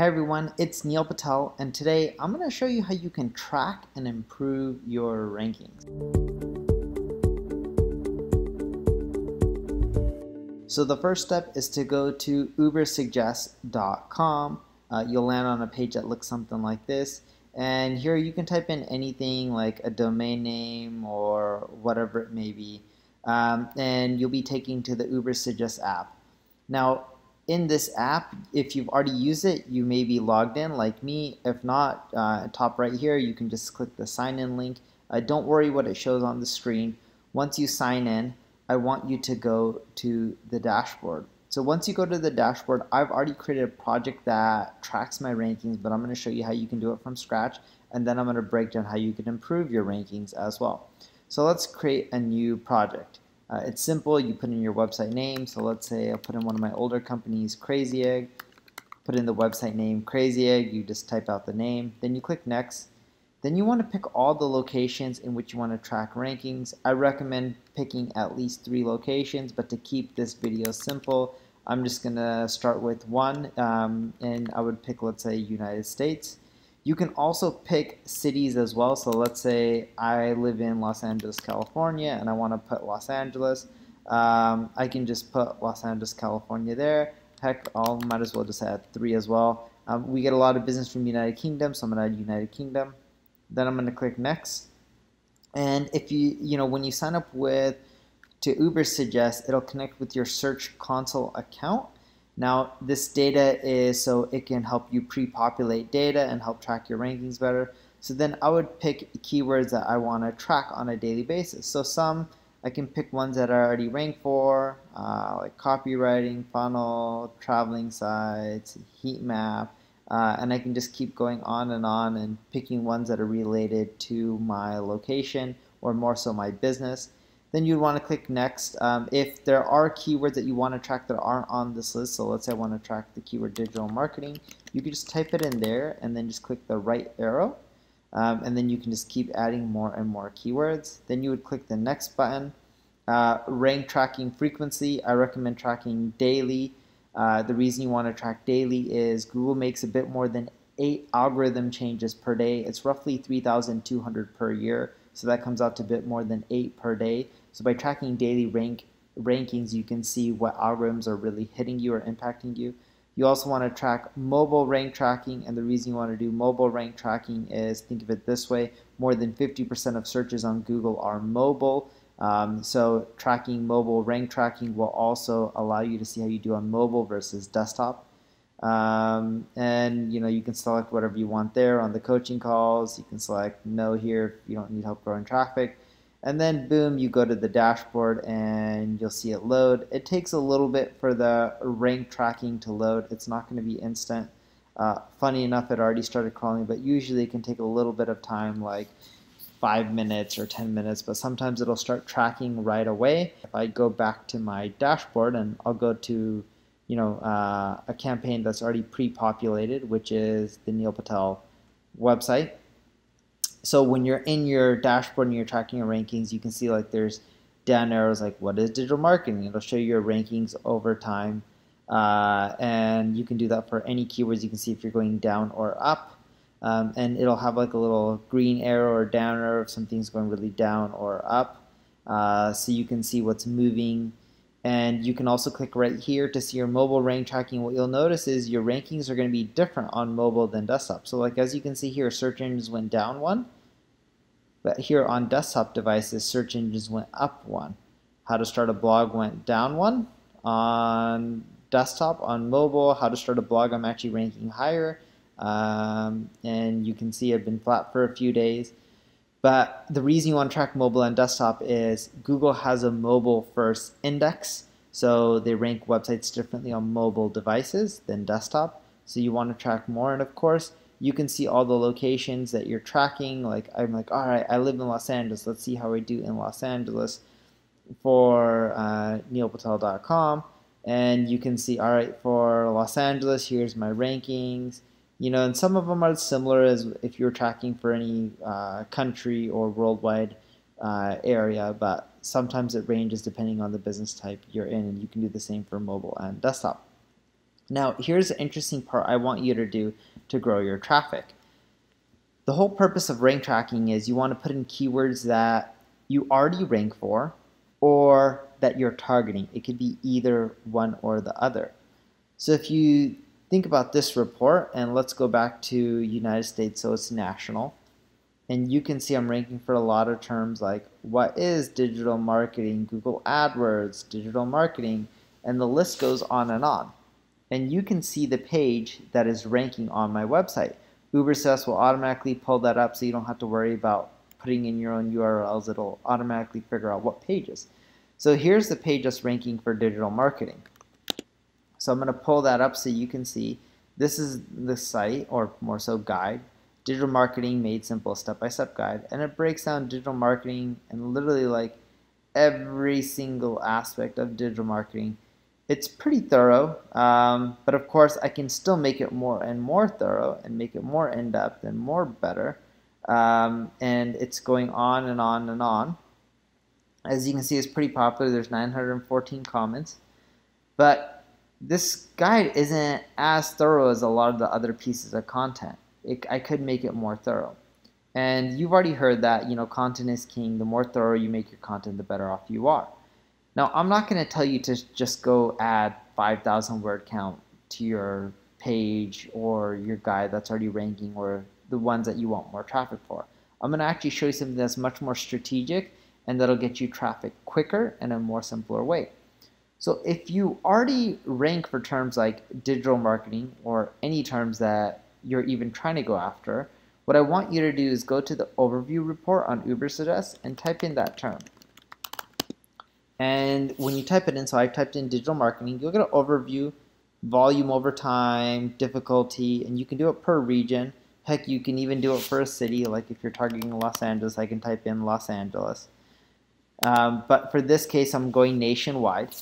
Hey everyone, it's Neil Patel and today I'm going to show you how you can track and improve your rankings. So the first step is to go to ubersuggest.com. Uh, you'll land on a page that looks something like this and here you can type in anything like a domain name or whatever it may be um, and you'll be taken to the Ubersuggest app. Now in this app, if you've already used it, you may be logged in like me. If not, uh, top right here, you can just click the sign in link. Uh, don't worry what it shows on the screen. Once you sign in, I want you to go to the dashboard. So once you go to the dashboard, I've already created a project that tracks my rankings, but I'm going to show you how you can do it from scratch, and then I'm going to break down how you can improve your rankings as well. So let's create a new project. Uh, it's simple. You put in your website name. So let's say I'll put in one of my older companies, Crazy Egg. Put in the website name, Crazy Egg. You just type out the name. Then you click Next. Then you want to pick all the locations in which you want to track rankings. I recommend picking at least three locations, but to keep this video simple, I'm just going to start with one, um, and I would pick, let's say, United States. You can also pick cities as well. So let's say I live in Los Angeles, California, and I want to put Los Angeles. Um, I can just put Los Angeles, California there. Heck, I might as well just add three as well. Um, we get a lot of business from United Kingdom, so I'm going to add United Kingdom. Then I'm going to click next. And if you, you know, when you sign up with to Ubersuggest, it'll connect with your Search Console account. Now, this data is so it can help you pre-populate data and help track your rankings better. So then I would pick keywords that I want to track on a daily basis. So some, I can pick ones that I already rank for, uh, like copywriting, funnel, traveling sites, heat map, uh, and I can just keep going on and on and picking ones that are related to my location or more so my business then you'd want to click next. Um, if there are keywords that you want to track that aren't on this list, so let's say I want to track the keyword digital marketing, you can just type it in there and then just click the right arrow. Um, and then you can just keep adding more and more keywords. Then you would click the next button. Uh, rank tracking frequency, I recommend tracking daily. Uh, the reason you want to track daily is Google makes a bit more than eight algorithm changes per day. It's roughly 3,200 per year, so that comes out to a bit more than eight per day. So by tracking daily rank rankings, you can see what algorithms are really hitting you or impacting you. You also want to track mobile rank tracking, and the reason you want to do mobile rank tracking is think of it this way more than 50% of searches on Google are mobile. Um, so tracking mobile rank tracking will also allow you to see how you do on mobile versus desktop. Um, and you know you can select whatever you want there on the coaching calls. You can select no here if you don't need help growing traffic and then boom you go to the dashboard and you'll see it load. It takes a little bit for the rank tracking to load. It's not going to be instant. Uh, funny enough it already started crawling but usually it can take a little bit of time like five minutes or ten minutes but sometimes it'll start tracking right away. If I go back to my dashboard and I'll go to you know uh, a campaign that's already pre-populated which is the Neil Patel website so when you're in your dashboard and you're tracking your rankings, you can see like there's down arrows like what is digital marketing. It'll show you your rankings over time, uh, and you can do that for any keywords. You can see if you're going down or up, um, and it'll have like a little green arrow or down arrow if something's going really down or up. Uh, so you can see what's moving and you can also click right here to see your mobile rank tracking. What you'll notice is your rankings are going to be different on mobile than desktop. So like as you can see here, search engines went down one. But here on desktop devices, search engines went up one. How to start a blog went down one. On desktop, on mobile, how to start a blog, I'm actually ranking higher. Um, and you can see I've been flat for a few days. But the reason you want to track mobile and desktop is Google has a mobile first index. So they rank websites differently on mobile devices than desktop. So you want to track more. And of course, you can see all the locations that you're tracking. Like I'm like, all right, I live in Los Angeles. Let's see how I do in Los Angeles for uh, neilpatel.com. And you can see, all right, for Los Angeles, here's my rankings you know, and some of them are similar as if you're tracking for any uh, country or worldwide uh, area, but sometimes it ranges depending on the business type you're in, and you can do the same for mobile and desktop. Now, here's the interesting part I want you to do to grow your traffic. The whole purpose of rank tracking is you want to put in keywords that you already rank for or that you're targeting. It could be either one or the other. So if you think about this report, and let's go back to United States, so it's national, and you can see I'm ranking for a lot of terms like what is digital marketing, Google AdWords, digital marketing, and the list goes on and on. And you can see the page that is ranking on my website. Ubersuggest will automatically pull that up so you don't have to worry about putting in your own URLs. It'll automatically figure out what pages. So here's the page that's ranking for digital marketing. So I'm going to pull that up so you can see this is the site, or more so guide, Digital Marketing Made Simple Step-by-Step Guide. And it breaks down digital marketing and literally like every single aspect of digital marketing. It's pretty thorough, um, but of course I can still make it more and more thorough and make it more in-depth and more better. Um, and it's going on and on and on. As you can see, it's pretty popular. There's 914 comments. But this guide isn't as thorough as a lot of the other pieces of content. It, I could make it more thorough. And you've already heard that, you know, content is king. The more thorough you make your content, the better off you are. Now, I'm not going to tell you to just go add 5,000 word count to your page or your guide that's already ranking or the ones that you want more traffic for. I'm going to actually show you something that's much more strategic and that'll get you traffic quicker in a more simpler way. So if you already rank for terms like digital marketing or any terms that you're even trying to go after, what I want you to do is go to the overview report on Ubersuggest and type in that term. And when you type it in, so I've typed in digital marketing, you'll get an overview, volume over time, difficulty, and you can do it per region. Heck, you can even do it for a city, like if you're targeting Los Angeles, I can type in Los Angeles. Um, but for this case, I'm going nationwide.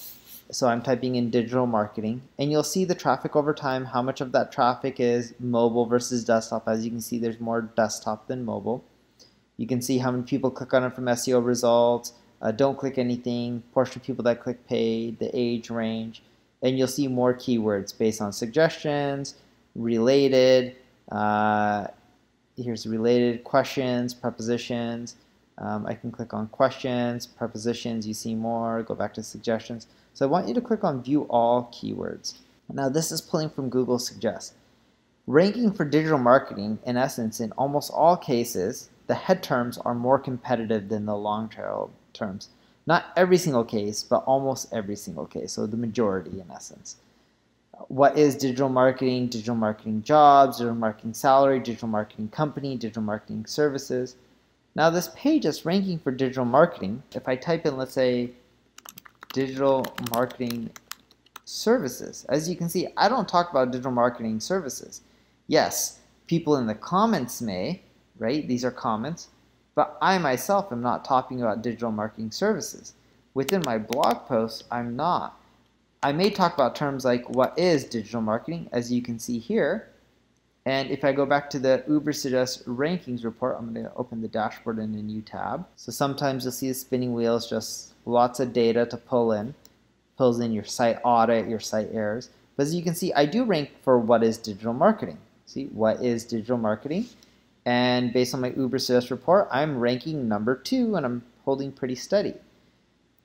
So I'm typing in digital marketing and you'll see the traffic over time, how much of that traffic is mobile versus desktop. As you can see, there's more desktop than mobile. You can see how many people click on it from SEO results, uh, don't click anything, portion of people that click paid, the age range, and you'll see more keywords based on suggestions, related, uh, here's related questions, prepositions. Um, I can click on questions, prepositions, you see more, go back to suggestions. So I want you to click on View All Keywords. Now this is pulling from Google Suggest. Ranking for digital marketing, in essence, in almost all cases, the head terms are more competitive than the long tail terms. Not every single case, but almost every single case, so the majority in essence. What is digital marketing, digital marketing jobs, digital marketing salary, digital marketing company, digital marketing services. Now this page is ranking for digital marketing. If I type in, let's say, digital marketing services. As you can see, I don't talk about digital marketing services. Yes, people in the comments may, right? These are comments, but I myself am not talking about digital marketing services. Within my blog posts, I'm not. I may talk about terms like what is digital marketing, as you can see here. And if I go back to the Ubersuggest rankings report, I'm going to open the dashboard in a new tab. So sometimes you'll see the spinning wheels just lots of data to pull in. Pulls in your site audit, your site errors. But as you can see, I do rank for what is digital marketing. See, what is digital marketing? And based on my Ubersuggest report, I'm ranking number two and I'm holding pretty steady.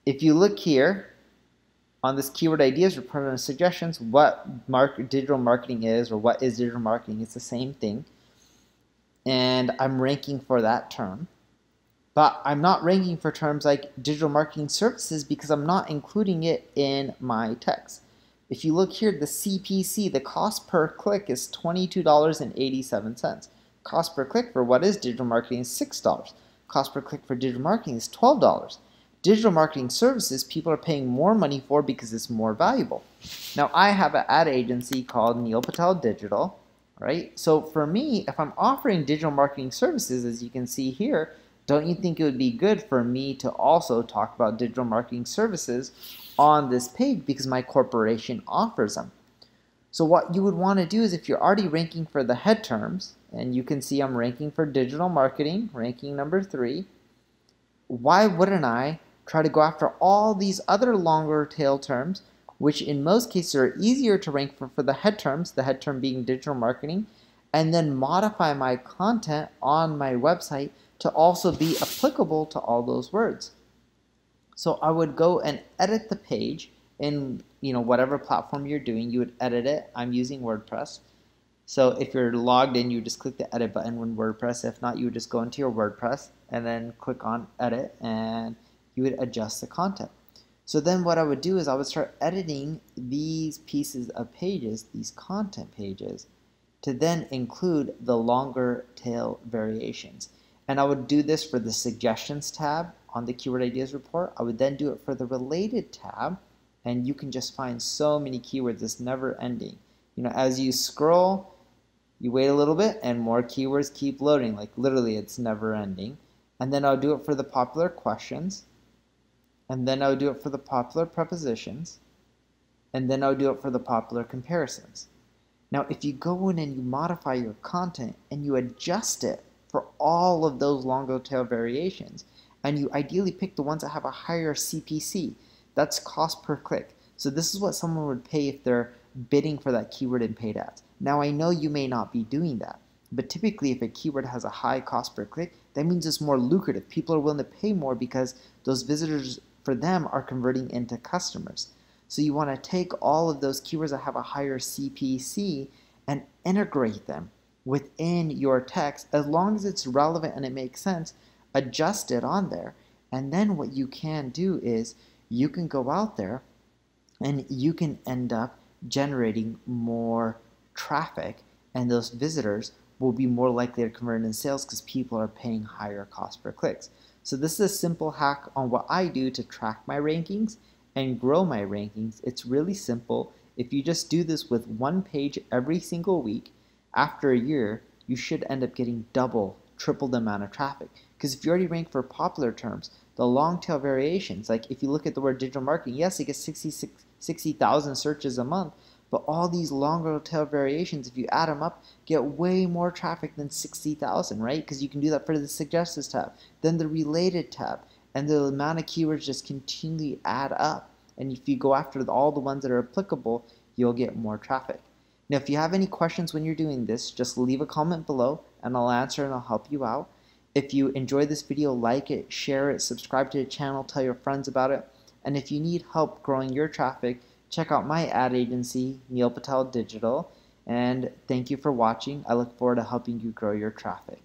If you look here on this keyword ideas report on suggestions, what mark, digital marketing is or what is digital marketing, it's the same thing. And I'm ranking for that term. But I'm not ranking for terms like digital marketing services because I'm not including it in my text. If you look here, the CPC, the cost per click is $22.87. Cost per click for what is digital marketing is $6. Cost per click for digital marketing is $12. Digital marketing services people are paying more money for because it's more valuable. Now I have an ad agency called Neil Patel Digital, right? So for me, if I'm offering digital marketing services, as you can see here, don't you think it would be good for me to also talk about digital marketing services on this page because my corporation offers them? So what you would want to do is if you're already ranking for the head terms, and you can see I'm ranking for digital marketing, ranking number three, why wouldn't I try to go after all these other longer tail terms which in most cases are easier to rank for, for the head terms, the head term being digital marketing, and then modify my content on my website to also be applicable to all those words. So I would go and edit the page in you know whatever platform you're doing, you would edit it. I'm using WordPress. So if you're logged in, you just click the edit button when WordPress. If not, you would just go into your WordPress and then click on edit and you would adjust the content. So then what I would do is I would start editing these pieces of pages, these content pages, to then include the longer tail variations. And I would do this for the suggestions tab on the keyword ideas report. I would then do it for the related tab and you can just find so many keywords. It's never ending. You know, as you scroll, you wait a little bit and more keywords keep loading. Like literally it's never ending. And then I'll do it for the popular questions and then I would do it for the popular prepositions, and then I would do it for the popular comparisons. Now, if you go in and you modify your content and you adjust it for all of those longer tail variations, and you ideally pick the ones that have a higher CPC, that's cost per click. So this is what someone would pay if they're bidding for that keyword in paid ads. Now, I know you may not be doing that, but typically if a keyword has a high cost per click, that means it's more lucrative. People are willing to pay more because those visitors for them are converting into customers. So you want to take all of those keywords that have a higher CPC and integrate them within your text as long as it's relevant and it makes sense, adjust it on there. And then what you can do is you can go out there and you can end up generating more traffic and those visitors will be more likely to convert in sales because people are paying higher cost per clicks. So this is a simple hack on what I do to track my rankings and grow my rankings. It's really simple. If you just do this with one page every single week, after a year, you should end up getting double, triple the amount of traffic. Because if you already rank for popular terms, the long tail variations, like if you look at the word digital marketing, yes, it gets 60,000 60, searches a month, but all these longer tail variations, if you add them up, get way more traffic than 60,000, right? Because you can do that for the suggestions tab, then the related tab, and the amount of keywords just continually add up. And if you go after all the ones that are applicable, you'll get more traffic. Now, if you have any questions when you're doing this, just leave a comment below and I'll answer and I'll help you out. If you enjoyed this video, like it, share it, subscribe to the channel, tell your friends about it. And if you need help growing your traffic, check out my ad agency, Neil Patel Digital. And thank you for watching. I look forward to helping you grow your traffic.